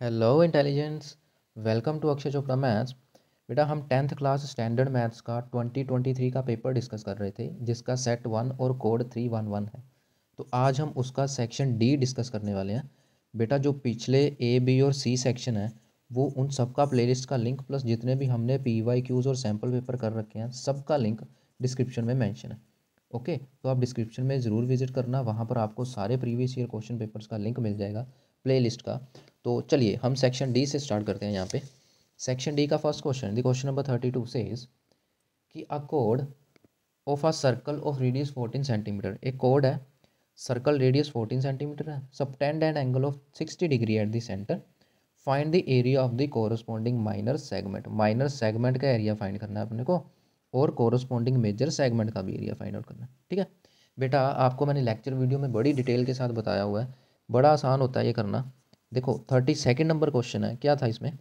Hello intelligence welcome to Akshay Chopra maths बेटा, हम tenth class standard maths का 2023 का पेपर डिस्कस कर रहे थे, जिसका सेट वन और कोड थ्री वन वन है। तो आज हम उसका सेक्शन डी डिस्कस करने वाले हैं। बेटा, जो पिछले ए बी और सी सेक्शन है, वो उन सब का प्लेलिस्ट का लिंक प्लस जितने भी हमने पी वाई क्यूज़ और सैंपल पेपर कर रखे हैं, सबका लिंक डिस्क्रिप्शन में मैंशन है। ओके तो आप डिस्क्रिप्शन में ज़रूर विज़िट करना। वहाँ पर आपको सारे प्रीवियस ईयर क्वेश्चन पेपर्स का लिंक मिल जाएगा। प्लेलिस्ट का। तो चलिए, हम सेक्शन डी से स्टार्ट करते हैं यहाँ पे। सेक्शन डी का first question the question number thirty two से इज़ कि a code of a circle of radius fourteen centimetre एक कोड है सर्कल रेडियस फोर्टीन सेंटीमीटर है सब subtend and angle of sixty degree at the centre find the area of the corresponding minor segment minor segment का area find करना है अपने को, और कोरस्पॉन्डिंग मेजर सेगमेंट का भी एरिया फाइंड आउट करना है, ठीक है? बेटा, आपको मैंने लेक्चर वीडियो में बड़ी डिटेल के साथ बताया हुआ है बड़ा आसान होता है ये करना। देखो थर्टी सेकेंड नंबर क्वेश्चन है, क्या था इसमें?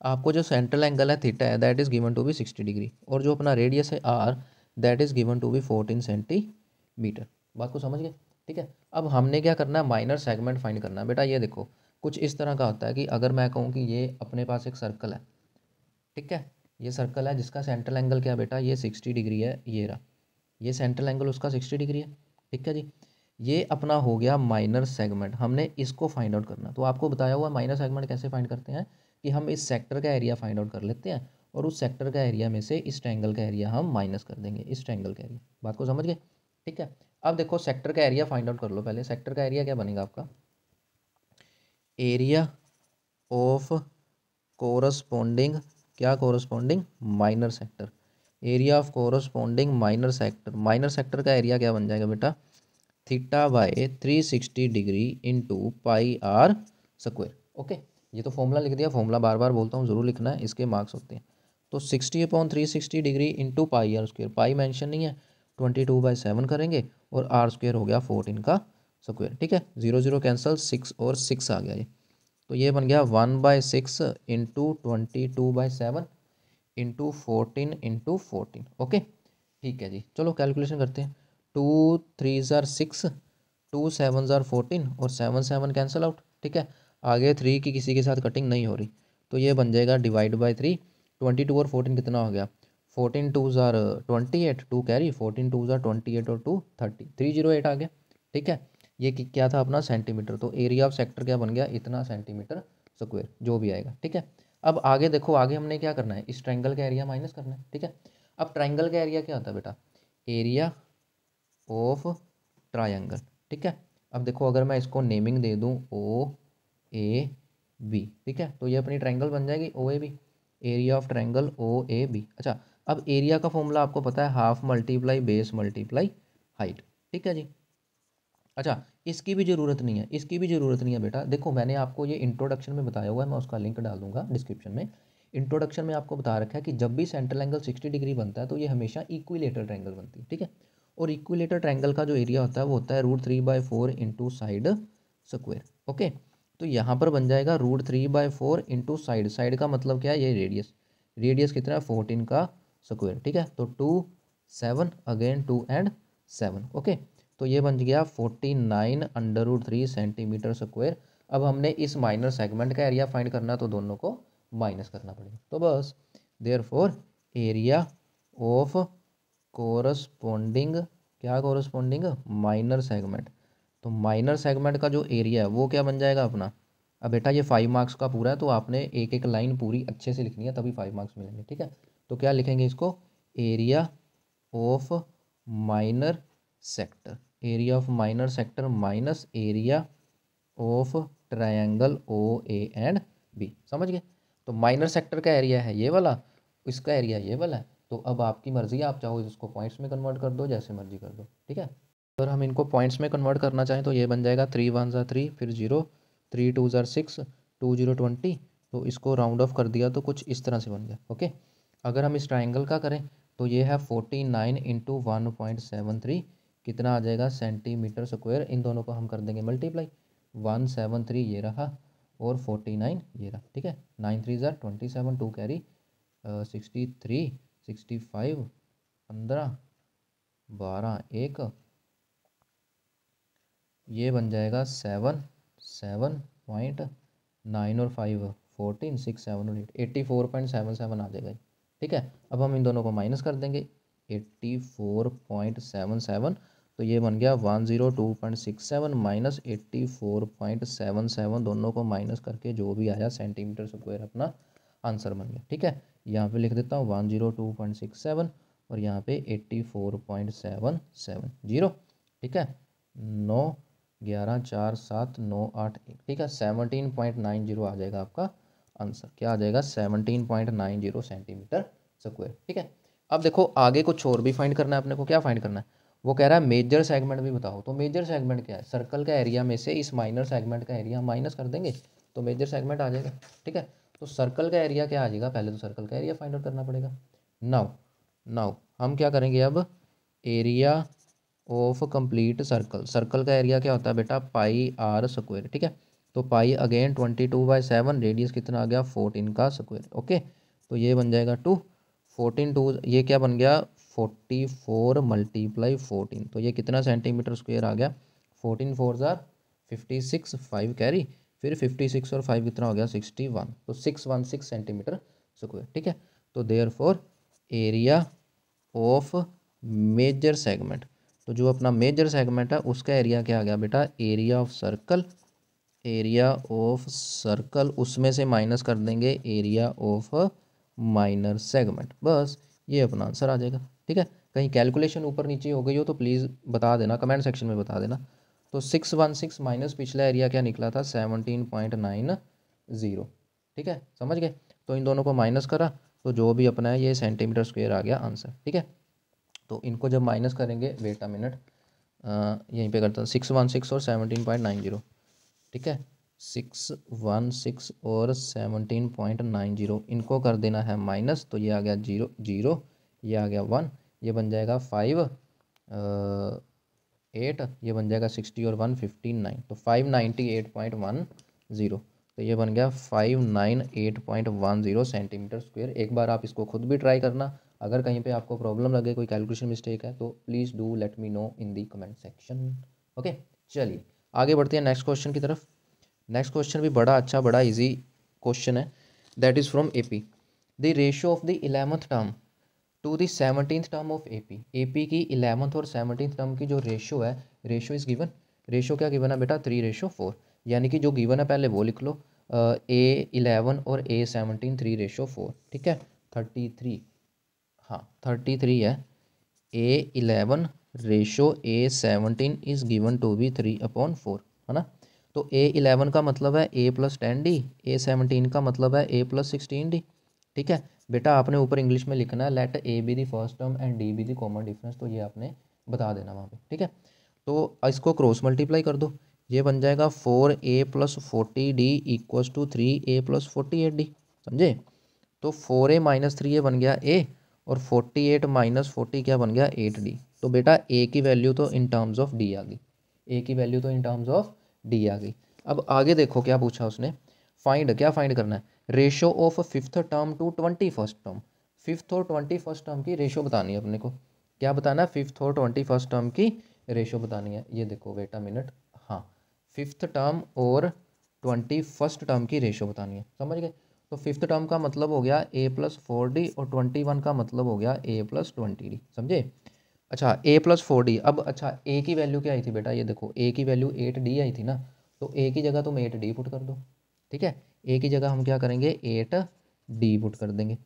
आपको जो सेंट्रल एंगल है थीटा है that is given to be sixty degree और जो अपना रेडियस है R that is given to be fourteen centimetre बात को समझ गए? ठीक है? अब हमने क्या करना है? माइनर सेगमेंट फाइंड करना है। बेटा, ये देखो, कुछ इस तरह का होता है कि अगर मैं कहूँ कि ये अपने पास एक सर्कल है, ठीक है? ये सर्कल है जिसका सेंट्रल एंगल क्या बेटा? ये सिक्सटी डिग्री है, ये रहा। ये सेंट्रल एंगल उसका सिक्सटी डिग्री है, ठीक है जी? ये अपना हो गया माइनर सेगमेंट हमने इसको फाइंड आउट करना। तो आपको बताया हुआ माइनर सेगमेंट कैसे फाइंड करते हैं कि हम इस सेक्टर का एरिया फाइंड आउट कर लेते हैं और उस सेक्टर का एरिया में से इस ट्रैंगल का एरिया हम माइनस कर देंगे, इस ट्रैंगल का एरिया बात को समझ गए? ठीक है? अब देखो सेक्टर का एरिया फाइंड आउट कर लो पहले। सेक्टर का एरिया क्या बनेगा आपका? एरिया ऑफ़ कोरस्पॉन्डिंग क्या corresponding minor sector area of corresponding minor sector minor sector का एरिया क्या बन जाएगा बेटा? Theta by three sixty degree into pi R square okay ये तो फॉर्मूला लिख दिया फॉर्मूला बार बार बोलता हूँ, ज़रूर लिखना है, इसके मार्क्स होते हैं। तो sixty upon three sixty degree into pi R square pi mention नहीं है ट्वेंटी टू बाई सेवन करेंगे और आर स्क्वेयर हो गया फोर्टीन का स्क्वेयर ठीक है? ज़ीरो ज़ीरो कैंसल सिक्स और सिक्स आ गया ये। तो ये बन गया one by six into twenty two by seven into fourteen into fourteen okay ठीक है जी। चलो कैलकुलेशन करते हैं। टू थ्री ज़ार सिक्स टू सेवन ज़ार फोर्टीन और सेवन सेवन कैंसिल आउट ठीक है? आगे थ्री की किसी के साथ कटिंग नहीं हो रही तो ये बन जाएगा divide by three twenty two और फोर्टीन कितना हो गया? फोर्टीन टू ज़ार twenty eight two carry fourteen two ज़ार ट्वेंटी एट और two thirty three zero eight आ गया, ठीक है? ये क्या था अपना? सेंटीमीटर तो एरिया ऑफ़ सेक्टर क्या बन गया? इतना सेंटीमीटर स्क्वेयर जो भी आएगा, ठीक है? अब आगे देखो, आगे हमने क्या करना है? इस ट्रायंगल का एरिया माइनस करना है, ठीक है? अब ट्रायंगल का एरिया क्या होता है बेटा? एरिया ऑफ़ ट्रायंगल ठीक है? अब देखो, अगर मैं इसको नेमिंग दे दूँ ओ ए बी ठीक है? तो ये अपनी ट्रायंगल बन जाएगी O A B area of triangle O A B अच्छा अब एरिया का फॉर्मूला आपको पता है half multiply base multiply height ठीक है जी? अच्छा इसकी भी ज़रूरत नहीं है, इसकी भी ज़रूरत नहीं है बेटा। देखो, मैंने आपको ये इंट्रोडक्शन में बताया हुआ है, मैं उसका लिंक डाल दूँगा डिस्क्रिप्शन में। इंट्रोडक्शन में आपको बता रखा है कि जब भी सेंट्रल एंगल सिक्सटी डिग्री बनता है तो ये हमेशा इक्विलेटर ट्रैंगल बनती है, ठीक है? और इक्विलेटर ट्रायंगल का जो एरिया होता है, वो होता है root three by four into side square okay तो यहाँ पर बन जाएगा root three by four into side side का मतलब क्या है? ये रेडियस रेडियस कितना है? फोर्टीन का स्क्वेयर ठीक है? तो two seven again two and seven okay तो ये बन गया forty nine under root three centimetre square अब हमने इस माइनर सेगमेंट का एरिया फाइंड करना तो दोनों को माइनस करना पड़ेगा। तो बस therefore area of corresponding क्या कोरस्पोंडिंग माइनर सेगमेंट तो माइनर सेगमेंट का जो एरिया है, वो क्या बन जाएगा अपना? अब बेटा ये फाइव मार्क्स का पूरा है तो आपने एक एक लाइन पूरी अच्छे से लिखनी है, तभी फाइव मार्क्स मिलेंगे, ठीक है? तो क्या लिखेंगे इसको? Area of minor sector area of minor sector minus area of triangle O A and B समझ गए? तो माइनर सेक्टर का एरिया है ये वाला, इसका एरिया ये वाला है तो अब आपकी मर्ज़ी है, आप चाहो इसको पॉइंट्स में कन्वर्ट कर दो, जैसे मर्ज़ी कर दो, ठीक है? अगर हम इनको पॉइंट्स में कन्वर्ट करना चाहें तो ये बन जाएगा थ्री वन ज़ा थ्री फिर ज़ीरो थ्री टू ज़ार सिक्स टू ज़ीरो ट्वेंटी तो इसको राउंड ऑफ़ कर दिया तो कुछ इस तरह से बन गया ओके अगर हम इस ट्राइंगल का करें तो ये है forty nine into one point seven three कितना आ जाएगा सेंटीमीटर स्क्वायर इन दोनों को हम कर देंगे मल्टीप्लाई वन सेवन थ्री ये रहा और फोर्टी नाइन ये रहा, ठीक है? नाइन थ्री ज़ार twenty seven two carry sixty three sixty five, पंद्रह, बारह, एक। ये बन जाएगा सेवन सेवन पॉइंट नाइन और फाइव, फोर्टीन, सिक्स, सेवन और eight. Eighty four point seven seven आ जाएगा ठीक है? अब हम इन दोनों को माइनस कर देंगे। Eighty four point seven seven तो ये बन गया one zero two point six seven minus eighty four point seven seven, दोनों को माइनस करके जो भी आया सेंटीमीटर स्क्वायर अपना आंसर बन गया। ठीक है? यहाँ पे लिख देता हूँ, one zero two point six seven और यहाँ पे eighty four point seven seven zero. ठीक है? नौ, ग्यारह, चार, सात, नौ, आठ, एक। ठीक है? सेवनटीन पॉइंट नाइन ज़ीरो आ जाएगा आपका आंसर। क्या आ जाएगा? Seventeen point nine zero centimetre square. ठीक है? अब देखो, आगे कुछ और भी फाइंड करना है अपने को। क्या फाइंड करना है? वो कह रहा है मेजर सेगमेंट भी बताओ। तो मेजर सेगमेंट क्या है? सर्कल का एरिया में से इस माइनर सेगमेंट का एरिया माइनस कर देंगे तो मेजर सेगमेंट आ जाएगा। ठीक है? तो सर्कल का एरिया क्या आ जाएगा? पहले तो सर्कल का एरिया फाइंड आउट करना पड़ेगा। नाउ नाउ हम क्या करेंगे अब? Area of complete circle circle का एरिया क्या होता है बेटा? पाई आर स्क्वायर ठीक है? तो pi again twenty two by seven radius कितना आ गया? फोर्टीन का स्क्वायर ओके तो ये बन जाएगा टू फोर्टीन टू ये क्या बन गया? फोर्टी फोर मल्टीप्लाई फोर्टीन तो ये कितना सेंटीमीटर स्क्वायर आ गया? फोर्टीन फोर ज़ार फिफ्टी सिक्स फाइव कैरी फिर फिफ्टी सिक्स और फाइव कितना हो गया? सिक्सटी वन तो six one six centimetre square ठीक है? तो therefore area of major segment तो जो अपना मेजर सेगमेंट है, उसका एरिया क्या आ गया बेटा? Area of circle area of circle उसमें से माइनस कर देंगे एरिया ऑफ़ माइनर सेगमेंट बस, ये अपना आंसर आ जाएगा, ठीक है? कहीं कैलकुलेशन ऊपर नीचे हो गई हो तो प्लीज़ बता देना कमेंट सेक्शन में बता देना। तो सिक्स वन सिक्स माइनस पिछला एरिया क्या निकला था? सेवनटीन पॉइंट नाइन ज़ीरो ठीक है? समझ गए? तो इन दोनों को माइनस करा। तो जो भी अपना है, ये सेंटीमीटर स्क्वेयर आ गया आंसर ठीक है? तो इनको जब माइनस करेंगे वेट अ मिनट यहीं पे करता हूँ। सिक्स वन सिक्स और सेवनटीन पॉइंट नाइन ज़ीरो ठीक है? सिक्स वन सिक्स और सेवनटीन पॉइंट नाइन ज़ीरो इनको कर देना है माइनस तो ये आ गया ज़ीरो ज़ीरो ये आ गया वन ये बन जाएगा फाइव एट ये बन जाएगा सिक्सटी और वन फिफ्टीन नाइन तो five ninety eight point one zero तो ये बन गया five nine eight point one zero centimetre square एक बार आप इसको खुद भी ट्राई करना, अगर कहीं पे आपको प्रॉब्लम लगे, कोई कैलकुलेशन मिस्टेक है तो please do let me know in the comment section okay चलिए, आगे बढ़ते हैं नेक्स्ट क्वेश्चन की तरफ़. नेक्स्ट क्वेश्चन भी बड़ा अच्छा बड़ा इजी क्वेश्चन है. That is from A P the ratio of the eleventh term to the seventeen term of A P A P की इलेवंथ और सेवनटीन टर्म की जो रेशियो है रेशियो इज़ गिवन रेशियो क्या गिवन है बेटा? Three ratio four यानी कि जो गिवन है, पहले वो लिख लो। ए इलेवन और A seventeen three ratio four ठीक है? थर्टी थ्री हाँ थर्टी थ्री है। A eleven ratio A seventeen is given to be three upon four है ना? तो ए इलेवन का मतलब है A plus ten D A seventeen का मतलब है ए प्लस सिक्सटीन डी ठीक है? बेटा आपने ऊपर इंग्लिश में लिखना है let A be the first term and D be the common difference तो ये आपने बता देना वहाँ पे, ठीक है? तो इसको क्रॉस मल्टीप्लाई कर दो, ये बन जाएगा four a plus forty d equals to three a plus forty eight d समझे? तो four a minus three a बन गया ए और फोर्टी एट माइनस फोर्टी क्या बन गया? एट डी तो बेटा ए की वैल्यू तो इन टर्म्स ऑफ़ डी आ गई ए की वैल्यू तो इन टर्म्स ऑफ़ डी आ गई। अब आगे देखो क्या पूछा उसने। फाइंड क्या फाइंड करना है? Ratio of fifth term to twenty first term fifth और ट्वेंटी फ़र्स्ट टर्म की रेशो बतानी है अपने को। क्या बताना है? फिफ्थ और ट्वेंटी फ़र्स्ट टर्म की रेशो बतानी है। ये देखो बेटा मिनट हाँ फिफ्थ टर्म और ट्वेंटी फ़र्स्ट टर्म की रेशो बतानी है। समझ गए? तो फिफ्थ टर्म का मतलब हो गया ए प्लस फोर डी और ट्वेंटी वन का मतलब हो गया ए प्लस ट्वेंटी डी समझे? अच्छा ए प्लस फोर डी अब अच्छा ए की वैल्यू क्या आई थी बेटा? ये देखो ए की वैल्यू एट डी आई थी ना। तो ए की जगह तुम एट डी पुट कर दो। ठीक है? ए की जगह हम क्या करेंगे? एट डी पुट कर देंगे।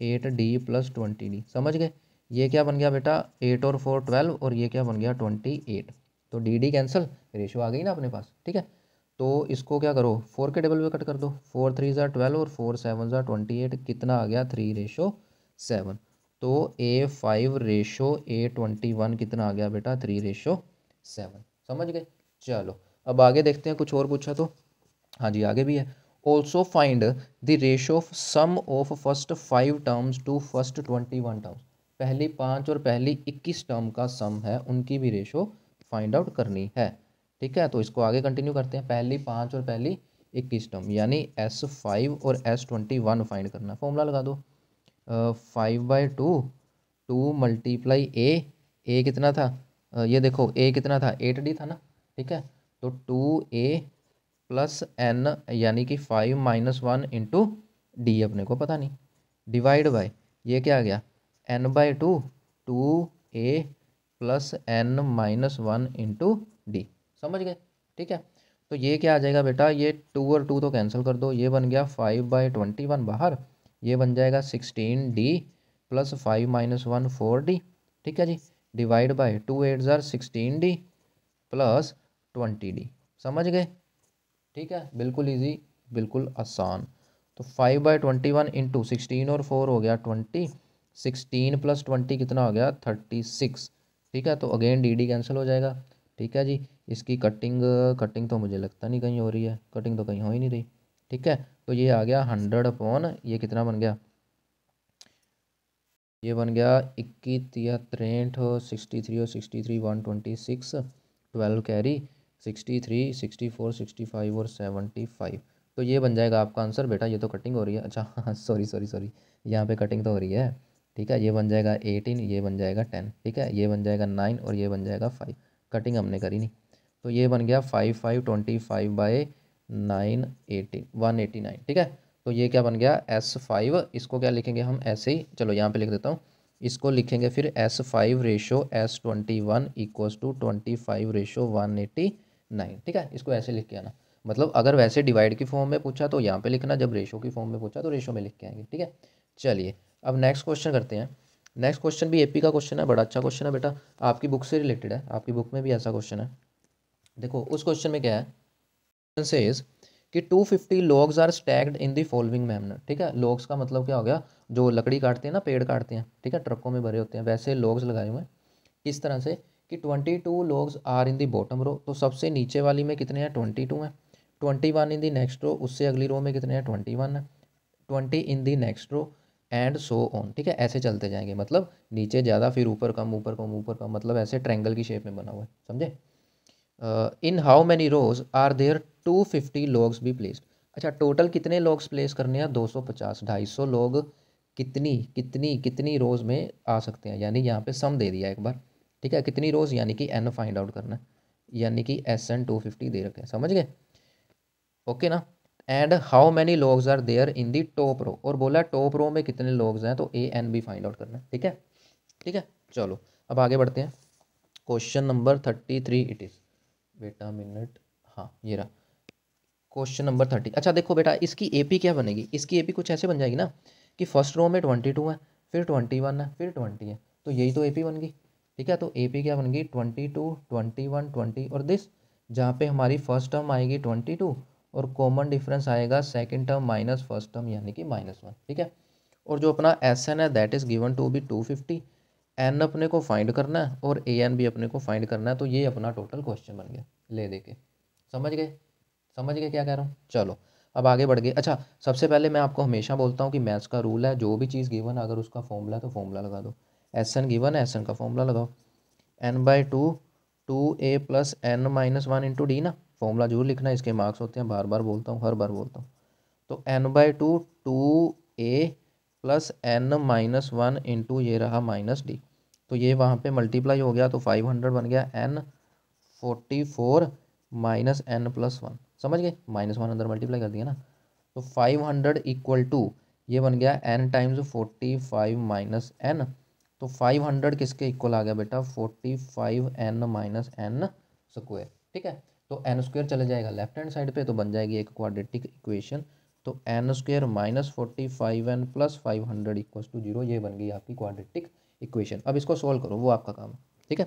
Eight d plus twenty d समझ गए? ये क्या बन गया बेटा? एट और फोर ट्वेल्व और ये क्या बन गया? ट्वेंटी एट तो डी डी कैंसिल रेशो आ गई ना अपने पास। ठीक है? तो इसको क्या करो? फोर के टेबल पे कट कर दो। फोर थ्री ज़ार ट्वेल्व और फोर सेवन ज़ार ट्वेंटी एट कितना आ गया? थ्री रेशो सेवन तो a five ratio a twenty one कितना आ गया बेटा? थ्री रेशो सेवन समझ गए? चलो। अब आगे देखते हैं कुछ और पूछा तो। हाँ जी आगे भी है। Also find the ratio of sum of first five terms to first twenty one terms पहली पाँच और पहली इक्कीस टर्म का सम है उनकी भी रेशो फाइंड आउट करनी है। ठीक है तो इसको आगे कंटिन्यू करते हैं। पहली पाँच और पहली इक्कीस टर्म यानी एस फाइव और एस ट्वेंटी वन फाइंड करना। फॉर्मूला लगा दो। Five by two two multiply a a कितना था? uh, ये देखो ए कितना था? एट डी था ना। ठीक है तो टू ए प्लस एन यानी कि five minus one into d अपने को पता नहीं। डिवाइड बाय, ये क्या आ गया? N by two two a plus n minus one into d. समझ गए? ठीक है? तो ये क्या आ जाएगा बेटा? ये टू और टू तो कैंसिल कर दो। ये बन गया फाइव बाई ट्वेंटी वन बाहर। ये बन जाएगा sixteen d plus five minus one four d. ठीक है जी? Divide by two, eight tsar sixteen d plus twenty d. समझ गए? ठीक है? बिल्कुल इजी बिल्कुल आसान। तो five by twenty one into sixteen और फोर हो गया ट्वेंटी सिक्सटीन प्लस ट्वेंटी कितना हो गया? थर्टी सिक्स ठीक है? तो अगेन डी डी कैंसिल हो जाएगा। ठीक है जी? इसकी कटिंग कटिंग तो मुझे लगता नहीं कहीं हो रही है। कटिंग तो कहीं हो ही नहीं रही। ठीक है? तो ये आ गया हंड्रेड अपॉन ये कितना बन गया? ये बन गया इक्कीस या तिरठ सिक्सटी थ्री और sixty three one twenty six twelve carry sixty three, sixty four, sixty five और सेवेंटी फाइव। तो ये बन जाएगा आपका आंसर। बेटा, ये तो कटिंग हो रही है। अच्छा हाँ सॉरी सॉरी सॉरी। यहाँ पे कटिंग तो हो रही है। ठीक है, ये बन जाएगा एटीन, ये बन जाएगा टेन। ठीक है, ये बन जाएगा नाइन और ये बन जाएगा फाइव। कटिंग हमने करी नहीं। तो ये बन गया five five, twenty five by nine, eighteen, one eighty nine. ठीक है तो ये क्या बन गया? S five. इसको क्या लिखेंगे हम? ऐसे ही। चलो, यहाँ पे लिख देता हूँ। इसको लिखेंगे फिर S five ratio S twenty one equals to twenty five ratio one eighty. Nine ठीक है? इसको ऐसे लिख के आना। मतलब अगर वैसे डिवाइड की फॉर्म में पूछा तो यहाँ पे लिखना, जब रेशो की फॉर्म में पूछा तो रेशो में लिख के आएँगे, ठीक है? चलिए, अब नेक्स्ट क्वेश्चन करते हैं। नेक्स्ट क्वेश्चन भी एपी का क्वेश्चन है, बड़ा अच्छा क्वेश्चन है बेटा। आपकी बुक से रिलेटेड है, आपकी बुक में भी ऐसा क्वेश्चन है। देखो, उस क्वेश्चन में क्या है? सेज कि 250 logs are stacked in the following manner ठीक है? लॉग्स का मतलब क्या हो गया? जो लकड़ी काटते हैं ना, पेड़ काटते हैं, ठीक है? ट्रकों में भरे होते हैं, वैसे लॉग्स लगाए हुए हैं। किस तरह से कि 22 logs are in the bottom row तो सबसे नीचे वाली में कितने हैं? 22 हैं। 21 इन दी नेक्स्ट रो, उससे अगली रो में कितने हैं? 21 है। 20 in the next row, and so on, ठीक है? ऐसे चलते जाएँगे। मतलब नीचे ज़्यादा, फिर ऊपर कम ऊपर कम ऊपर कम मतलब ऐसे ट्रैंगल की शेप में बना हुआ है, समझे? In how many rows are there two fifty logs भी प्लेस्ड अच्छा टोटल कितने लॉग्स प्लेस करने हैं? दो सौ पचास, ढाई सौ लोग कितनी कितनी कितनी रोज़ में आ सकते हैं? यानी यहाँ पे सम दे दिया एक बार। ठीक है? कितनी रोज़ यानी कि एन फाइंड आउट करना है। यानी कि एस एन टू फिफ्टी दे रखे समझ गए? ओके ना? And how many logs are there in the top row और बोला टॉप रो में कितने लॉग्स हैं तो ए एन भी फाइंड आउट करना है। ठीक है? ठीक है? चलो, अब आगे बढ़ते हैं। Question number thirty three it is बेटा मिनट। हाँ ये रहा। क्वेश्चन नंबर थर्टी अच्छा देखो बेटा, इसकी एपी क्या बनेगी? इसकी एपी कुछ ऐसे बन जाएगी ना कि फ़र्स्ट रो में ट्वेंटी टू है, फिर ट्वेंटी वन है, फिर ट्वेंटी है। तो यही तो एपी बन गई। ठीक है? तो ए पी क्या बन गई? Twenty two twenty one twenty और दिस जहाँ पे हमारी फ़र्स्ट टर्म आएगी ट्वेंटी टू और कॉमन डिफरेंस आएगा second term minus first term यानी कि माइनस वन ठीक है? और जो अपना एस एन है that is given to be two fifty n अपने को फाइंड करना है और ए एन भी अपने को फाइंड करना है तो ये अपना टोटल क्वेश्चन बन गया, ले दे के। समझ गए? समझ गए क्या कह रहा हूँ? चलो, अब आगे बढ़ गए। अच्छा सबसे पहले मैं आपको हमेशा बोलता हूँ कि मैथ्स का रूल है, जो भी चीज़ गिवन अगर उसका फॉर्मूला है तो फॉर्मूला लगा दो। एस एन गिवन है एस एन का फॉर्मूला लगाओ। N by two two a plus n minus one into d ना फॉर्मूला ज़रूर लिखना, इसके मार्क्स होते हैं, बार बार बोलता हूँ, हर बार बोलता हूँ। तो n by two two a plus n minus one into ये रहा माइनस डी तो ये वहाँ पे मल्टीप्लाई हो गया तो फाइव हंड्रेड बन गया n forty four minus n plus one समझ गए? माइनस वन अंदर मल्टीप्लाई कर दिया ना। तो फाइव हंड्रेड इक्वल टू ये बन गया n times forty five minus n तो फाइव हंड्रेड किसके इक्वल आ गया बेटा? Forty five n minus n square ठीक है? तो एन स्क्वेयर चले जाएगा लेफ़्ट हैंड साइड पे तो बन जाएगी एक क्वाड्रेटिक इक्वेशन तो n square minus forty five n plus five hundred equal to zero ये बन गई आपकी क्वाड्रेटिक इक्वेशन अब इसको सोल्व करो, वो आपका काम है ठीक है?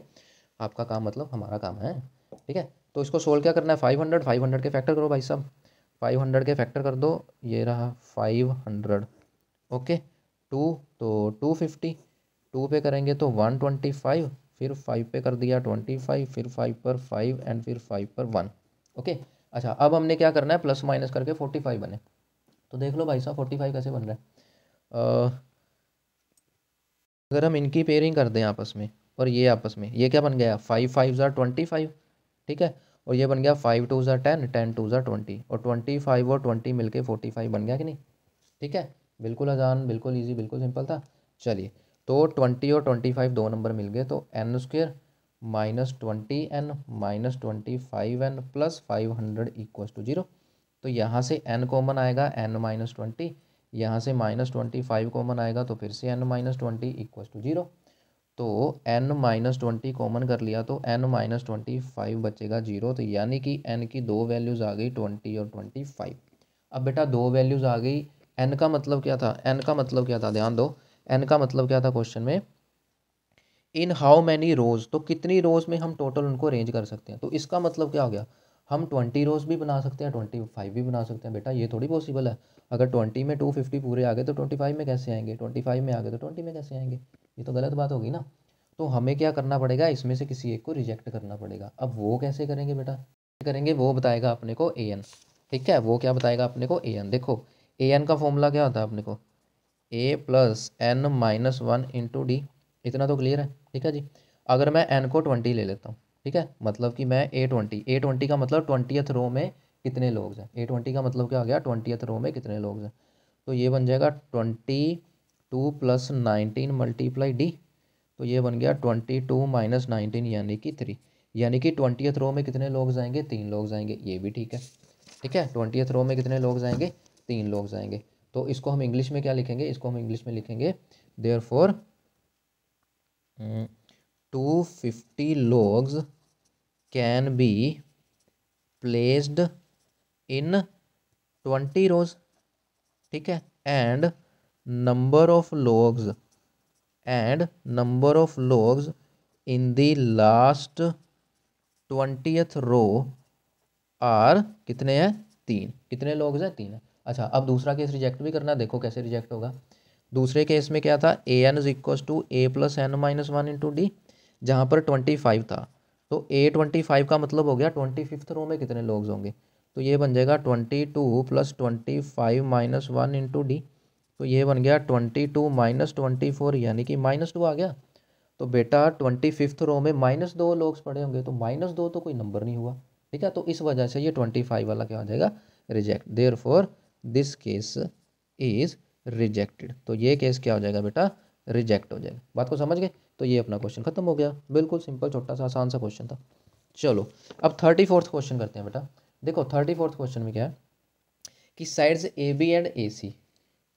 आपका काम मतलब हमारा काम है, ठीक है? तो इसको सोल्व क्या करना है? फाइव हंड्रेड फाइव हंड्रेड के फैक्टर करो भाई साहब। फाइव हंड्रेड के फैक्टर कर दो, ये रहा फाइव हंड्रेड ओके टू तो टू फिफ्टी टू पे करेंगे तो वन ट्वेंटी फाइव, फिर फाइव पे कर दिया ट्वेंटी फाइव, फिर फाइव पर फाइव एंड फिर फाइव पर वन। ओके? अच्छा अब हमने क्या करना है? प्लस माइनस करके फोर्टी फाइव बने। तो देख लो भाई साहब, फोर्टी फाइव कैसे बन रहा है? अगर हम इनकी पेयरिंग कर दें आपस में, और ये आपस में, ये क्या बन गया? फाइव फाइव ज़ार ट्वेंटी फाइव, ठीक है? और ये बन गया फाइव टू ज़ार टेन टेन टू ज़ार ट्वेंटी, और ट्वेंटी फाइव और ट्वेंटी मिलके फोर्टी फाइव बन गया कि नहीं? ठीक है? बिल्कुल आसान, बिल्कुल ईजी बिल्कुल सिंपल था। चलिए तो ट्वेंटी और ट्वेंटी फाइव दो नंबर मिल गए तो n square minus twenty n minus twenty five n plus five hundred equal to zero तो यहाँ से एन कॉमन आएगा एन माइनस ट्वेंटी यहाँ से माइनस ट्वेंटी फाइव कॉमन आएगा तो फिर से n minus twenty equal to zero तो एन माइनस ट्वेंटी कॉमन कर लिया तो एन माइनस ट्वेंटी फाइव बचेगा ज़ीरो तो यानी कि एन की दो वैल्यूज़ आ गई ट्वेंटी और ट्वेंटी फाइव अब बेटा दो वैल्यूज़ आ गई एन का मतलब क्या था? एन का मतलब क्या था? ध्यान दो एन का मतलब क्या था क्वेश्चन में? इन हाउ मैनी रोज़ तो कितनी रोज़ में हम टोटल उनको अरेंज कर सकते हैं? तो इसका मतलब क्या हो गया? हम ट्वेंटी रोज़ भी बना सकते हैं ट्वेंटी फाइव भी बना सकते हैं। बेटा, ये थोड़ी पॉसिबल है। अगर ट्वेंटी में टू फिफ्टी पूरे आ गए तो ट्वेंटी फाइव में कैसे आएँगे? ट्वेंटी फाइव में आ गए तो ट्वेंटी में कैसे आएँगे? ये तो गलत बात होगी ना। तो हमें क्या करना पड़ेगा? इसमें से किसी एक को रिजेक्ट करना पड़ेगा। अब वो कैसे करेंगे बेटा? करेंगे, वो बताएगा अपने को ए एन ठीक है? वो क्या बताएगा अपने को ए एन देखो ए एन का फॉर्मूला क्या होता है अपने को? A plus n minus one into d इतना तो क्लियर है, ठीक है जी? अगर मैं एन को ट्वेंटी ले लेता हूँ, ठीक है? मतलब कि मैं ए ट्वेंटी ए ट्वेंटी का मतलब ट्वेंटीथ रो में कितने लोग हैं? ए ट्वेंटी का मतलब क्या हो गया? ट्वेंटीथ रो में कितने लोग हैं? तो ये बन जाएगा twenty two plus nineteen multiply d तो ये बन गया ट्वेंटी टू माइनस नाइनटीन यानी कि थ्री यानी कि ट्वेंटीथ रो में कितने लोग जाएँगे? तीन लोग जाएँगे, ये भी ठीक है ठीक है? ट्वेंटीथ रो में कितने लोग जाएँगे? तीन लोग जाएँगे। तो इसको हम इंग्लिश में क्या लिखेंगे? इसको हम इंग्लिश में लिखेंगे therefore two fifty logs can be placed in twenty rows ठीक है? And number of logs and number of logs in the last twentieth row are कितने हैं? तीन। कितने लोग हैं? तीन है। अच्छा अब दूसरा केस रिजेक्ट भी करना, देखो कैसे रिजेक्ट होगा। दूसरे केस में क्या था? A n is equal to a plus n minus one into d जहाँ पर ट्वेंटी फाइव था। तो ए ट्वेंटी फाइव का मतलब हो गया ट्वेंटी फिफ्थ रो में कितने लोग होंगे? तो ये बन जाएगा twenty two plus twenty five minus one into d तो ये बन गया twenty two minus twenty four यानी कि माइनस टू आ गया। तो बेटा ट्वेंटी फिफ्थ रो में माइनस दो लोग पड़े होंगे तो माइनस दो तो कोई नंबर नहीं हुआ, ठीक है? तो इस वजह से ये ट्वेंटी फाइव वाला क्या हो जाएगा? Reject therefore this case is rejected तो ये केस क्या हो जाएगा बेटा? रिजेक्ट हो जाएगा। बात को समझ गए? तो ये अपना क्वेश्चन खत्म हो गया। बिल्कुल सिंपल छोटा सा, आसान सा क्वेश्चन था। चलो, अब थर्टी फोर्थ क्वेश्चन करते हैं बेटा। देखो थर्टी फोर्थ क्वेश्चन में क्या है? कि sides a b and a c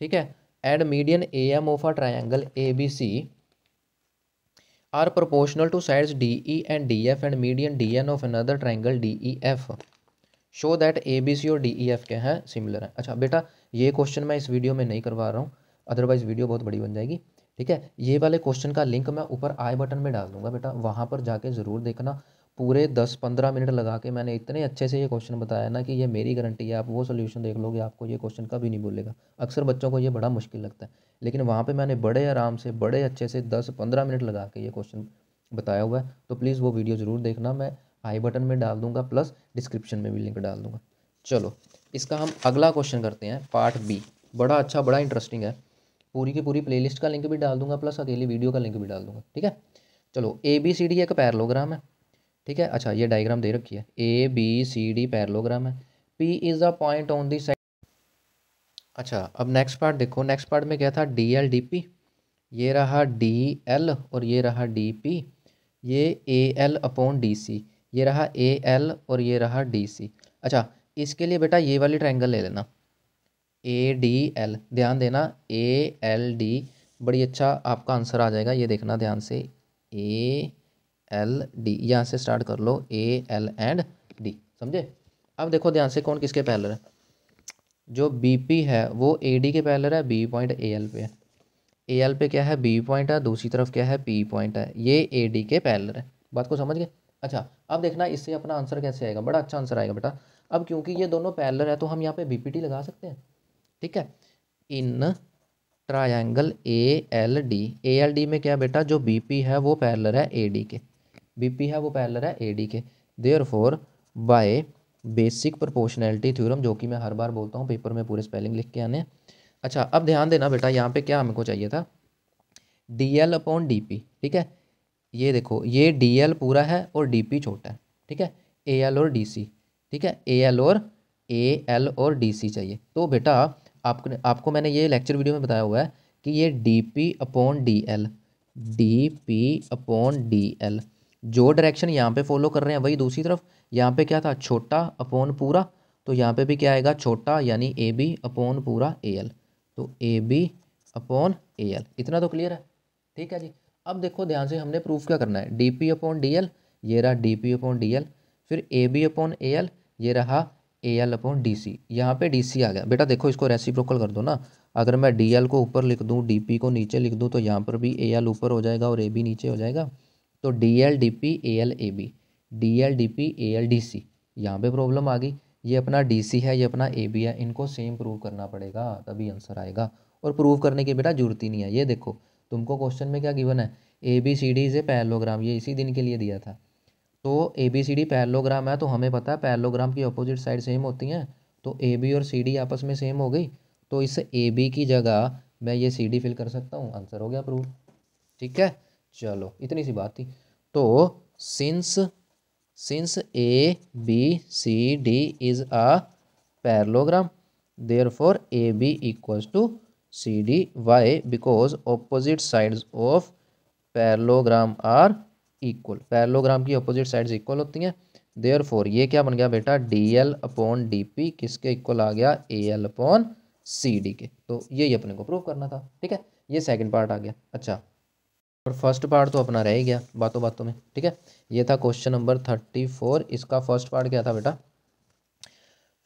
ठीक है? And median a m of a triangle a b c are proportional to sides d e and d f and median d n of show that a b c और D E F क्या है similar है। अच्छा बेटा, ये question मैं इस video में नहीं करवा रहा हूँ। अदरवाइज़ वीडियो बहुत बड़ी बन जाएगी। ठीक है? ये वाले क्वेश्चन का लिंक मैं ऊपर आई बटन में डाल दूँगा, बेटा। वहाँ पर जाके ज़रूर देखना। पूरे दस पंद्रह मिनट लगा के मैंने इतने अच्छे से ये क्वेश्चन बताया ना कि ये मेरी गारंटी है, आप वो सोल्यूशन देख लोगे, आपको ये क्वेश्चन कभी नहीं बोलेगा। अक्सर बच्चों को ये बड़ा मुश्किल लगता है। लेकिन वहाँ पर मैंने बड़े आराम से, बड़े अच्छे से दस पंद्रह मिनट लगा के ये क्वेश्चन बताया हुआ है। तो प्लीज़ वो वीडियो ज़रूर देखना। मैं आई बटन में डाल दूँगा प्लस डिस्क्रिप्शन में भी लिंक डाल दूँगा। चलो, इसका हम अगला क्वेश्चन करते हैं पार्ट बी बड़ा अच्छा बड़ा इंटरेस्टिंग है। पूरी की पूरी प्लेलिस्ट का लिंक भी डाल दूँगा प्लस अकेली वीडियो का लिंक भी डाल दूँगा, ठीक है? चलो ए बी सी डी एक पैरलोग्राम है, ठीक है? अच्छा ये डायग्राम दे रखी है। A b c d parallelogram है। P is a point on the side अच्छा अब नेक्स्ट पार्ट देखो। नेक्स्ट पार्ट में क्या था? डी एल डी पी ये रहा डी एल और ये रहा डी पी ये a l upon d c ये रहा ए एल और ये रहा डी सी अच्छा इसके लिए बेटा ये वाली ट्रायंगल ले लेना। ए डी एल ध्यान देना ए एल डी बड़ी अच्छा आपका आंसर आ जाएगा, ये देखना ध्यान से। ए एल डी यहाँ से स्टार्ट कर लो ए एल एंड डी समझे? अब देखो ध्यान से कौन किसके पैलर है। जो बी पी है, वो ए डी के पैलर है बी पॉइंट ए एल पे है। ए एल पे क्या है? बी पॉइंट है, दूसरी तरफ़ क्या है? पी पॉइंट है। ये ए डी के पैलर है। बात को समझ गए? अच्छा अब देखना इससे अपना आंसर कैसे आएगा? बड़ा अच्छा आंसर आएगा बेटा। अब क्योंकि ये दोनों पैलर है तो हम यहाँ पे बी पी टी लगा सकते हैं। ठीक है? In triangle a l d a l d में क्या बेटा? जो बी पी है, वो पैरलर है ए डी के। बी पी है, वो पैरलर है ए डी के। Therefore by basic proportionality theorem जो कि मैं हर बार बोलता हूँ पेपर में पूरे स्पेलिंग लिख के आने अच्छा अब ध्यान देना बेटा, यहाँ पे क्या हमको चाहिए था? D l upon d p ठीक है? ये देखो, ये डी एल पूरा है और डी पी छोटा है, ठीक है? ए एल और डी सी ठीक है? ए एल और ए एल और डी सी चाहिए। तो बेटा, आपको आपको मैंने ये लेक्चर वीडियो में बताया हुआ है कि ये d p upon d l d p upon d l जो डायरेक्शन यहाँ पे फॉलो कर रहे हैं वही दूसरी तरफ़, यहाँ पे क्या था? छोटा अपोन पूरा तो यहाँ पे भी क्या आएगा? छोटा यानी ए बी अपोन पूरा ए एल तो a b upon a l इतना तो क्लियर है, ठीक है जी? अब देखो ध्यान से हमने प्रूफ क्या करना है? D p upon d l ये रहा d p upon d l फिर a b upon a l ये रहा a l upon d c यहाँ पर डी सी आ गया। बेटा देखो, इसको रेसिप्रोकल कर दो ना। अगर मैं डी एल को ऊपर लिख दूँ डी पी को नीचे लिख दूँ तो यहाँ पर भी ए एल ऊपर हो जाएगा और ए बी नीचे हो जाएगा। तो d l d p a l a b d l d p a l d c यहाँ पर प्रॉब्लम आ गई। ये अपना डी सी है, ये अपना ए बी है, इनको सेम प्रूव करना पड़ेगा, तभी आंसर आएगा। और प्रूव करने की बेटा ज़रूरत ही नहीं है। ये देखो तुमको क्वेश्चन में क्या गिवन है? A B C D is a parallelogram ये इसी दिन के लिए दिया था। तो A B C D parallelogram है तो हमें पता है पैरलोग्राम की अपोजिट साइड सेम होती हैं तो ए बी और सी डी आपस में सेम हो गई तो इस ए बी की जगह मैं ये सी डी फिल कर सकता हूँ। आंसर हो गया प्रूव ठीक है? चलो, इतनी सी बात थी। तो since since A B C D is a parallelogram therefore A B equals to C D why because opposite sides of parallelogram are equal parallelogram की अपोजिट साइड्स इक्वल होती हैं। देयर फोर ये क्या बन गया बेटा? D L upon D P किसके equal आ गया? A L upon C D के। तो यही अपने को प्रूव करना था, ठीक है? ये सेकंड पार्ट आ गया। अच्छा और फ़र्स्ट पार्ट तो अपना रह गया बातों बातों में, ठीक है? ये था क्वेश्चन नंबर थर्टी फोर इसका फ़र्स्ट पार्ट क्या था बेटा?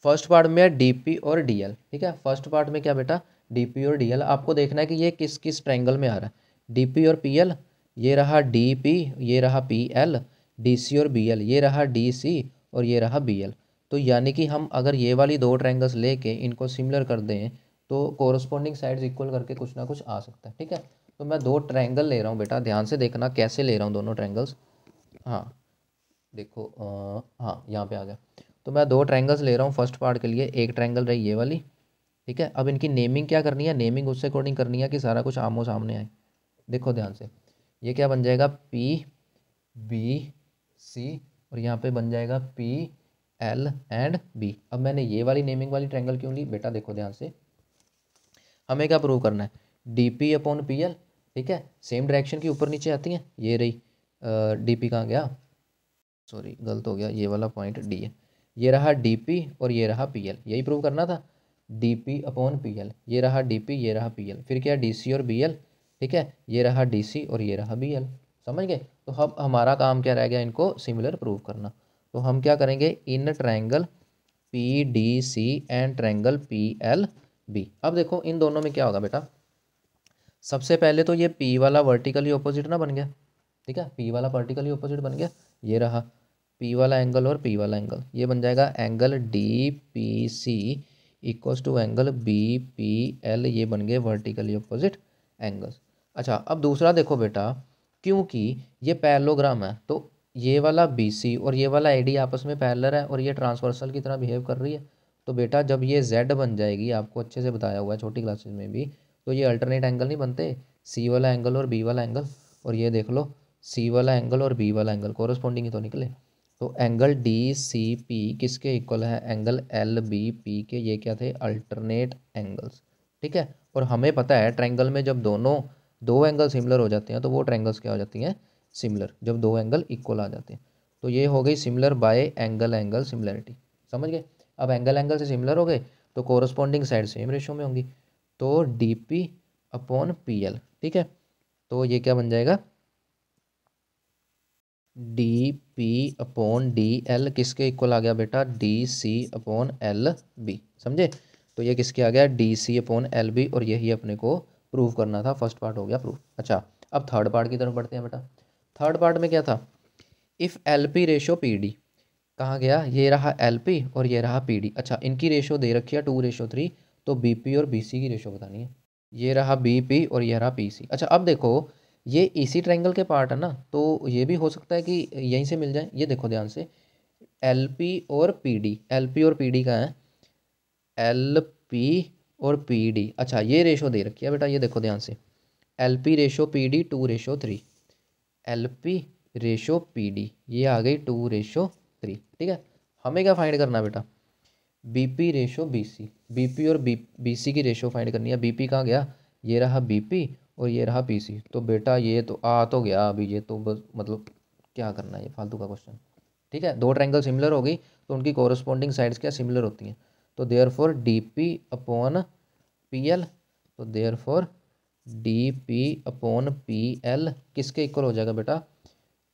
फ़र्स्ट पार्ट में डी पी और डी एल ठीक है? फ़र्स्ट पार्ट में क्या बेटा? डी पी और डी एल आपको देखना है कि ये किस किस ट्रैंगल में आ रहा है। डी पी और पी एल ये रहा डी पी ये रहा पी एल डी सी और बी एल ये रहा डी सी और ये रहा बी एल तो यानी कि हम अगर ये वाली दो ट्रैंगल्स लेके इनको सिमिलर कर दें तो कोरस्पॉन्डिंग साइड्स इक्वल करके कुछ ना कुछ आ सकता है ठीक है? तो मैं दो ट्रैंगल ले रहा हूँ बेटा। ध्यान से देखना कैसे ले रहा हूँ दोनों ट्रैंगल्स हाँ देखो आ, हाँ यहाँ पे आ गया। तो मैं दो ट्रैंगल्स ले रहा हूँ। फ़र्स्ट पार्ट के लिए एक ट्रैंगल रही ये वाली। ठीक है? अब इनकी नेमिंग क्या करनी है? नेमिंग उससे अकॉर्डिंग करनी है कि सारा कुछ आमो सामने आए। देखो ध्यान से। ये क्या बन जाएगा? पी बी सी और यहाँ पे बन जाएगा पी एल एंड बी अब मैंने ये वाली नेमिंग वाली ट्रैंगल क्यों ली? बेटा देखो ध्यान से। हमें क्या प्रूव करना है? D P upon P L ठीक है? सेम डायरेक्शन की ऊपर नीचे आती हैं। ये रही डी पी कहाँ गया? सॉरी गलत हो गया। ये वाला पॉइंट डी है। ये रहा डी पी और ये रहा पी एल यही प्रूव करना था? D P upon P L ये रहा डी पी ये रहा पी एल फिर क्या? डी सी और बी एल ठीक है? ये रहा डी सी और ये रहा बी एल समझ गए? तो अब हमारा काम क्या रह गया इनको? सिमिलर प्रूव करना. तो हम क्या करेंगे? In triangle P D C and triangle P L B अब देखो, इन दोनों में क्या होगा बेटा? सबसे पहले तो ये पी वाला वर्टिकली ऑपोजिट ना बन गया। ठीक है? पी वाला वर्टिकली ऑपोजिट बन गया। ये रहा पी वाला एंगल और पी वाला एंगल ये बन जाएगा angle D P C equals to angle B P L ये बन गए वर्टिकली अपोजिट एंगल्स अच्छा अब दूसरा देखो बेटा, क्योंकि ये पैरलोग्राम है तो ये वाला बी सी और ये वाला ए डी आपस में पैरलर है और ये ट्रांसवर्सल की तरह बिहेव कर रही है तो बेटा जब ये जेड बन जाएगी, आपको अच्छे से बताया हुआ है, छोटी क्लासेज में भी तो ये अल्टरनेट एंगल नहीं बनते सी वाला एंगल और बी वाला एंगल और ये देख लो सी वाला एंगल और बी वाला एंगल कोरस्पॉन्डिंग ही तो निकले। तो एंगल डी सी पी किसके इक्वल है? एंगल एल बी पी के, ये क्या थे? अल्टरनेट एंगल्स ठीक है? और हमें पता है ट्रायंगल में जब दोनों, दो एंगल सिमिलर हो जाते हैं तो वो ट्रायंगल्स क्या हो जाती हैं? सिमिलर जब दो एंगल इक्वल आ जाते हैं. तो ये हो गई similar by angle angle similarity समझ गए? अब एंगल एंगल से सिमिलर हो गए तो कोरस्पॉन्डिंग साइड सेम रेशो में होंगी. तो D P upon P L ठीक है? तो ये क्या बन जाएगा? D P upon D L किसके इक्वल आ गया बेटा? D C upon L B समझे? तो ये किसके आ गया? D C upon L B और यही अपने को प्रूव करना था। फ़र्स्ट पार्ट हो गया प्रूव अच्छा अब थर्ड पार्ट की तरफ़ बढ़ते हैं बेटा। थर्ड पार्ट में क्या था? If L P ratio P D कहाँ गया? ये रहा एल पी और ये रहा पी डी अच्छा इनकी रेशो दे रखी है टू रेशो थ्री तो बी पी और बी सी की रेशो बतानी है। ये रहा बी पी और ये रहा पी सी अच्छा अब देखो ये इसी ट्रायंगल के पार्ट है ना तो ये भी हो सकता है कि यहीं से मिल जाए। ये देखो ध्यान से। एल पी और पी डी एल पी और पी डी का है। एल पी और पी डी अच्छा ये रेशो दे रखी है बेटा, ये देखो ध्यान से। L P ratio P D two ratio three L P ratio P D ये आ गई टू रेशो थ्री ठीक है? हमें क्या फाइंड करना बेटा? B P ratio B C B P और बी बी सी की रेशो फाइंड करनी है। बी पी कहाँ गया? ये रहा बी पी और ये रहा पी सी तो बेटा ये तो आ तो गया अभी ये तो बस मतलब क्या करना है? ये फालतू का क्वेश्चन ठीक है? दो ट्रैंगल सिमिलर हो गई तो उनकी कॉरस्पॉन्डिंग साइड्स क्या सिमिलर होती हैं? तो therefore D P upon P L therefore for D P upon P L किसके इक्वल हो जाएगा बेटा?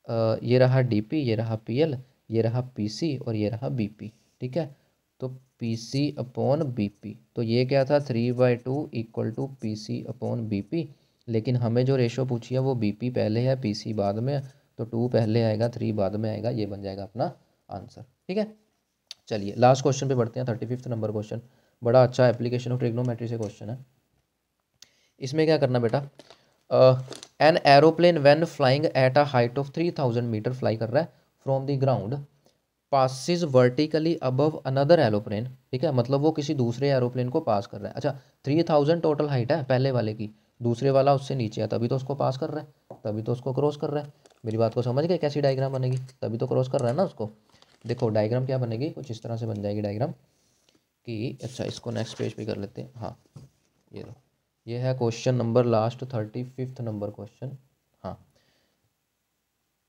आ, ये रहा डी पी ये रहा पी एल ये रहा पी सी और ये रहा बी पी ठीक है? तो P C upon B P तो ये क्या था? Three by two equal to P C upon B P लेकिन हमें जो रेशो पूछी है, वो बी पी पहले है पी सी बाद में तो टू पहले आएगा थ्री बाद में आएगा, ये बन जाएगा अपना आंसर ठीक है? चलिए लास्ट क्वेश्चन पे बढ़ते हैं थर्टी फिफ्थ नंबर क्वेश्चन बड़ा अच्छा एप्लीकेशन ऑफ़ ट्रिग्नोमेट्री से क्वेश्चन है। इसमें क्या करना बेटा? An aeroplane when flying at a height of three thousand metre fly कर रहा है from the ground passes vertically above another aeroplane ठीक है? मतलब वो किसी दूसरे एरोप्लेन को पास कर रहा है। अच्छा थ्री थाउज़ेंड टोटल हाइट है, पहले वाले की दूसरे वाला उससे नीचे है, तभी तो उसको पास कर रहा है, तभी तो उसको क्रॉस कर रहा है। मेरी बात को समझ गए? कैसी डायग्राम बनेगी? तभी तो क्रॉस कर रहा है ना उसको। देखो डायग्राम क्या बनेगी? कुछ इस तरह से बन जाएगी डायग्राम कि अच्छा इसको नेक्स्ट पेज पे कर लेते हैं। हाँ ये लो। ये है question number last thirty fifth number question हाँ।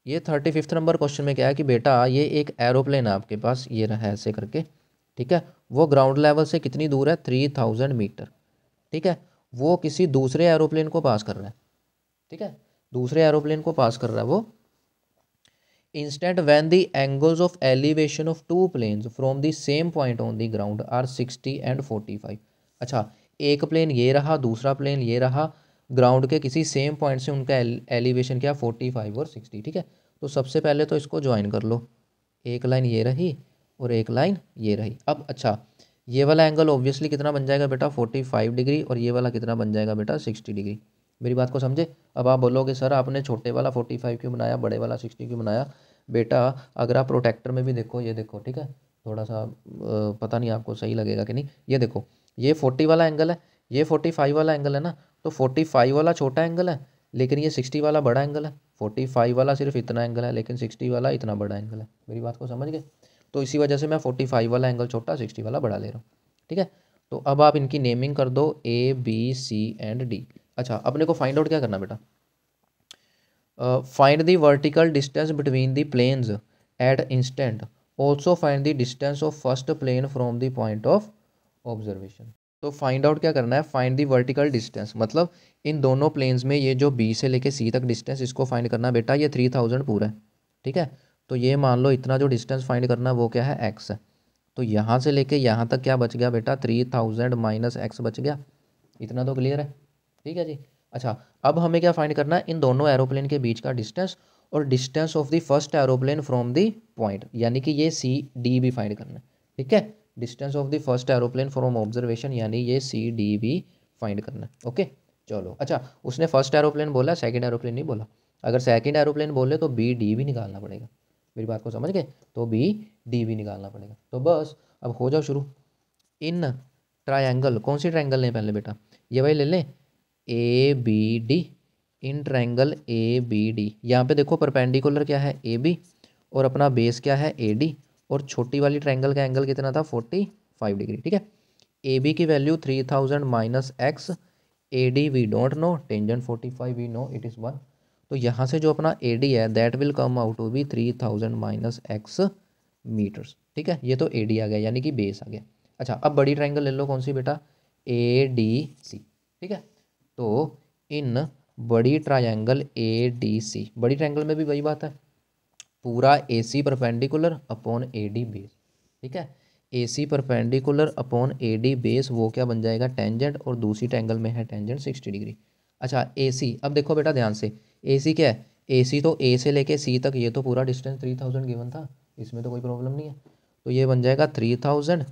ये थर्टी फिफ्थ नंबर क्वेश्चन में क्या है कि, बेटा, ये एक एरोप्लेन है आपके पास, ये रहा ऐसे करके, ठीक है? वो ग्राउंड लेवल से कितनी दूर है? थ्री थाउज़ेंड मीटर ठीक है? वो किसी दूसरे एरोप्लेन को पास कर रहा है। ठीक है? दूसरे एरोप्लेन को पास कर रहा है वो। Instant when the angles of elevation of two planes from the same point on the ground are sixty and forty five अच्छा एक प्लेन ये रहा, दूसरा प्लेन ये रहा ग्राउंड के किसी सेम पॉइंट से उनका एलिवेशन क्या फोर्टी फाइव और सिक्सटी ठीक है? तो सबसे पहले तो इसको ज्वाइन कर लो। एक लाइन ये रही और एक लाइन ये रही। अब अच्छा ये वाला एंगल ऑब्वियसली कितना बन जाएगा बेटा? फोर्टी फाइव डिग्री और ये वाला कितना बन जाएगा बेटा? सिक्सटी डिग्री मेरी बात को समझे? अब आप बोलोगे, सर, आपने छोटे वाला फोर्टी फाइव क्यों बनाया? बड़े वाला सिक्सटी क्यों बनाया? बेटा, अगर आप प्रोटेक्टर में भी देखो, ये देखो, ठीक है? थोड़ा सा पता नहीं आपको सही लगेगा कि नहीं? ये देखो, ये फोर्टी वाला एंगल है, ये फोर्टी फाइव वाला एंगल है ना? तो फोर्टी फाइव वाला छोटा एंगल है, लेकिन ये सिक्सटी वाला बड़ा एंगल है। फोर्टी फाइव वाला सिर्फ़ इतना एंगल है, लेकिन सिक्सटी वाला इतना बड़ा एंगल है। मेरी बात को समझ गए? तो इसी वजह से मैं फोर्टी फाइव वाला एंगल छोटा सिक्सटी वाला बड़ा ले रहा हूँ। ठीक है? तो अब आप इनकी नेमिंग कर दो A B C and D अच्छा अपने को फाइंड आउट क्या करना बेटा? Find the vertical distance between the planes at instant also find the distance of first plane from the point of observation तो फाइंड आउट क्या करना है? फाइंड द वर्टिकल डिस्टेंस मतलब इन दोनों प्लेन्स में ये जो बी से लेके सी तक डिस्टेंस इसको फाइंड करना बेटा, ये थ्री थाउज़ेंड पूरा है। ठीक है? तो ये मान लो इतना जो डिस्टेंस फाइंड करना है, वो क्या है? एक्स तो यहाँ से लेके यहाँ तक क्या बच गया बेटा? थ्री थाउज़ेंड माइनस एक्स बच गया। इतना तो क्लियर है। ठीक है जी? अच्छा अब हमें क्या फाइंड करना है? इन दोनों एरोप्लेन के बीच का डिस्टेंस और distance of the first aeroplane from the point यानी कि ये सी डी भी फाइंड करना है। ठीक है? Distance of the first aeroplane from observation यानी ये सी डी भी फाइंड करना है। ओके? चलो। अच्छा उसने फ़र्स्ट एरोप्लेन बोला सेकेंड एरोप्लेन नहीं बोला। अगर सेकेंड एरोप्लेन बोले तो बी डी भी निकालना पड़ेगा। मेरी बात को समझ गए तो बी डी भी निकालना पड़ेगा। तो बस, अब हो जाओ शुरू। इन ट्रायंगल कौन सी ट्रायंगल लें पहले बेटा? ये भाई ले लें। A B D in triangle A B D यहाँ पे देखो परपेंडिकुलर क्या है? ए बी और अपना बेस क्या है? ए डी और छोटी वाली ट्रायंगल का एंगल कितना था? फोर्टी फाइव डिग्री ठीक है? ए बी की value three thousand minus X A D we don't know tangent forty five we know it is one तो यहाँ से जो अपना ए डी है that will come out to be three thousand minus X metres ठीक है? ये तो ए डी आ गया, यानी कि बेस आ गया। अच्छा अब बड़ी ट्राइंगल ले लो कौन सी बेटा? ए डी सी ठीक है? तो इन बड़ी ट्राइंगल ए डी सी बड़ी ट्राइंगल में भी वही बात है। पूरा A C perpendicular upon A D base ठीक है? A C perpendicular upon A D base वो क्या बन जाएगा? टेंजेंट और दूसरी ट्रायंगल में है टेंजेंट सिक्सटी डिग्री अच्छा ए सी अब देखो बेटा ध्यान से। ए सी क्या है? ए सी तो ए से लेके सी तक, ये तो पूरा डिस्टेंस थ्री थाउज़ेंड गिवन था। इसमें तो कोई प्रॉब्लम नहीं है। तो ये बन जाएगा three thousand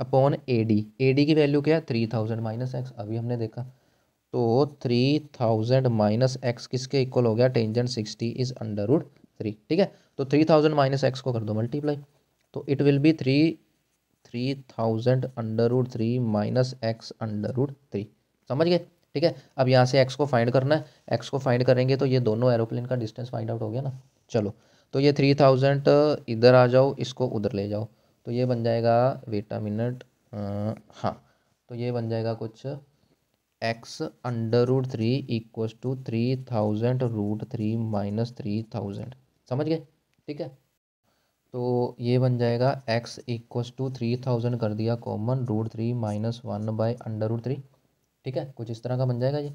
upon A D A D की वैल्यू क्या है? थ्री थाउज़ेंड माइनस एक्स अभी हमने देखा। तो थ्री थाउज़ेंड माइनस एक्स किसके इक्वल हो गया? Tangent sixty is under root three ठीक है? तो थ्री थाउज़ेंड माइनस एक्स को कर दो मल्टीप्लाई तो it will be three three thousand under root three minus X under root three समझ गए? ठीक है? अब यहाँ से एक्स को फाइंड करना है। एक्स को फाइंड करेंगे तो ये दोनों एरोप्लेन का डिस्टेंस फाइंड आउट हो गया ना? चलो तो ये थ्री थाउज़ेंड इधर आ जाओ, इसको उधर ले जाओ। तो ये बन जाएगा वेटा मिनट हाँ तो ये बन जाएगा कुछ X under root three equals to three thousand root three minus three thousand समझ गए? ठीक है? तो ये बन जाएगा X equals to three thousand कर दिया common root three minus one by under root three ठीक है? कुछ इस तरह का बन जाएगा ये।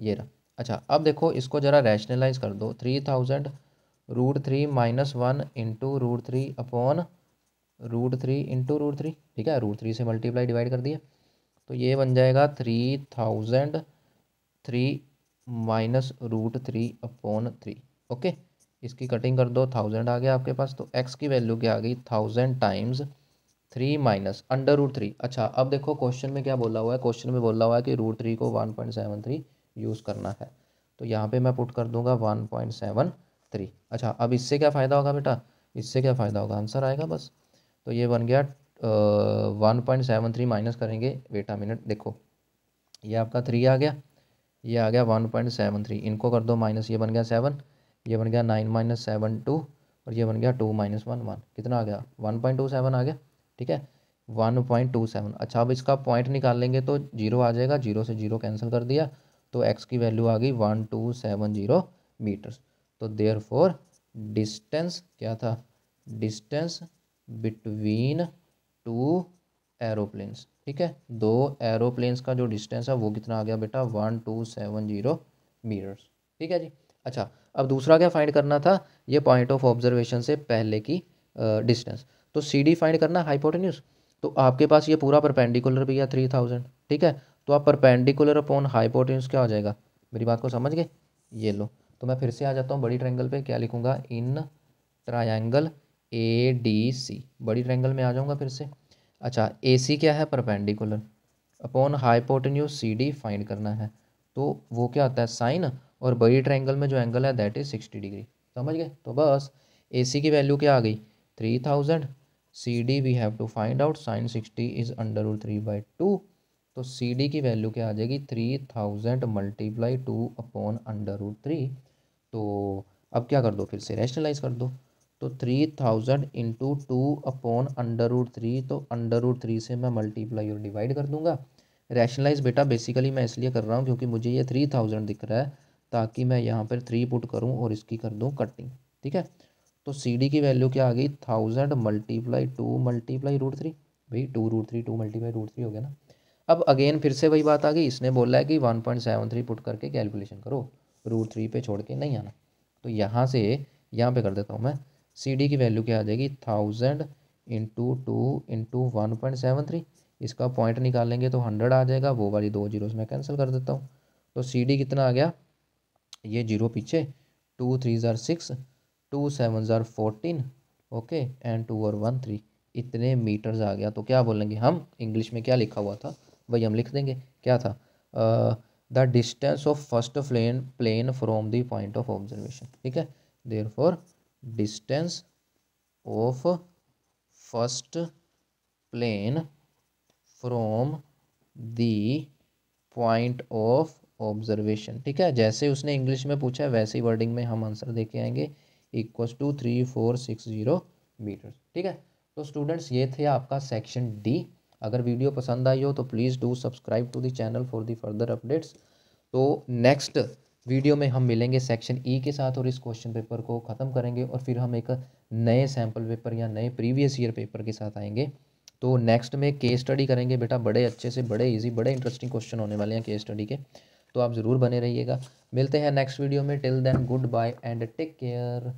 ये रहा। अच्छा अब देखो, इसको ज़रा रैशनलाइज कर दो। Three thousand root three minus one into root three upon root three into root three ठीक है? रूट थ्री से मल्टीप्लाई डिवाइड कर दिए तो ये बन जाएगा three thousand three minus root three upon three okay इसकी कटिंग कर दो। थाउज़ेंड आ गया आपके पास तो एक्स की वैल्यू क्या आ गई? Thousand times three minus under root three अच्छा अब देखो क्वेश्चन में क्या बोला हुआ है? क्वेश्चन में बोला हुआ है कि रूट थ्री को one point seven three use करना है। तो यहाँ पे मैं पुट कर दूँगा वन पॉइंट सेवन थ्री अच्छा अब इससे क्या फ़ायदा होगा बेटा? इससे क्या फ़ायदा होगा? आंसर आएगा बस। तो ये बन गया one point seven three minus करेंगे। बेटा मिनट देखो। ये आपका थ्री आ गया। ये आ गया वन पॉइंट सेवन थ्री इनको कर दो माइनस ये बन गया सेवन ये बन गया नाइन माइनस सेवन टू और ये बन गया टू माइनस वन वन कितना आ गया? वन पॉइंट टू सेवन आ गया। ठीक है? One point two seven. अच्छा अब इसका पॉइंट निकाल लेंगे तो ज़ीरो आ जाएगा। ज़ीरो से ज़ीरो कैंसिल कर दिया तो एक्स की वैल्यू आ गई one two seven zero metres तो देयर फोर डिस्टेंस क्या था? डिस्टेंस बिटवीन टू एरोप्लेन्स ठीक है? दो एरोप्लेन्स का जो डिस्टेंस है, वो कितना आ गया बेटा? One two seven zero metres ठीक है जी? अच्छा अब दूसरा क्या फाइंड करना था? ये पॉइंट ऑफ़ ऑब्जर्वेशन से पहले की डिस्टेंस तो सी डी फाइंड करना हाइपोटेन्यूज तो आपके पास ये पूरा परपेंडिकुलर भी है थ्री थाउज़ेंड ठीक है? तो आप परपेंडिकुलर अपॉन हाइपोटेन्यूज क्या हो जाएगा? मेरी बात को समझ गए? ये लो। तो मैं फिर से आ जाता हूँ बड़ी ट्रैंगल पे, क्या लिखूँगा? इन ट्रायंगल ए डी सी बड़ी ट्रैंगल में आ जाऊँगा फिर से। अच्छा ए सी क्या है? Perpendicular upon hypotenuse C D find करना है। तो वो क्या होता है? साइन और बड़ी ट्रायंगल में जो एंगल है दैट इज़ सिक्सटी डिग्री समझ गए? तो बस ए सी की वैल्यू क्या आ गई? Three thousand D we have to find out sine sixty is under root three by two तो सी डी की वैल्यू क्या आ जाएगी? Three thousand multiply two upon under root three तो अब क्या कर दो? फिर से रैशनलाइज कर दो। तो three thousand into two upon under root three तो अंडर रूट थ्री से मैं मल्टीप्लाई और डिवाइड कर दूँगा। रैशनलाइज बेटा बेसिकली मैं इसलिए कर रहा हूँ क्योंकि मुझे ये थ्री थाउज़ेंड दिख रहा है ताकि मैं यहाँ पर थ्री पुट करूँ और इसकी कर दूँ कटिंग ठीक है? तो सी डी की वैल्यू क्या आ गई? Thousand multiply two multiply root three भाई two root three two multiply root three हो गया ना। अब अगेन फिर से वही बात आ गई। इसने बोला है कि one point seven three put करके कैलकुलेशन करो। रूट थ्री पे छोड़ के नहीं आना। तो यहाँ से, यहाँ पे कर देता हूँ मैं। सी डी की वैल्यू क्या आ जाएगी? Thousand into two into one point seven three इसका पॉइंट निकालेंगे तो हंड्रेड आ जाएगा। वो वाली दो ज़ीरो मैं कैंसिल कर देता हूँ। तो सी डी कितना आ गया? ये ज़ीरो पीछे। टू थ्री ज़ार सिक्स टू सेवन ज़ार फोर्टीन, ओके, एंड टू और वन थ्री। इतने मीटर्स आ गया तो क्या बोलेंगे हम? इंग्लिश में क्या लिखा हुआ था? वही हम लिख देंगे। क्या था? The distance of first plane plane from the point of observation. ठीक है? Therefore distance of first plane from the point of observation. ठीक है? जैसे उसने इंग्लिश में पूछा है, वैसे ही वर्डिंग में हम आंसर दे के आएँगे। Equals to three four six zero metre ठीक है? तो स्टूडेंट्स ये थे आपका सेक्शन डी अगर वीडियो पसंद आई हो तो please do subscribe to the channel for the further updates तो नेक्स्ट वीडियो में हम मिलेंगे सेक्शन ई e के साथ और इस क्वेश्चन पेपर को ख़त्म करेंगे और फिर हम एक नए सैंपल पेपर या नए प्रीवियस ईयर पेपर के साथ आएँगे। तो नेक्स्ट में केस स्टडी करेंगे बेटा, बड़े अच्छे से, बड़े इजी बड़े इंटरेस्टिंग क्वेश्चन होने वाले हैं केस स्टडी के। तो आप ज़रूर बने रहिएगा। मिलते हैं नेक्स्ट वीडियो में। Till then good bye and take care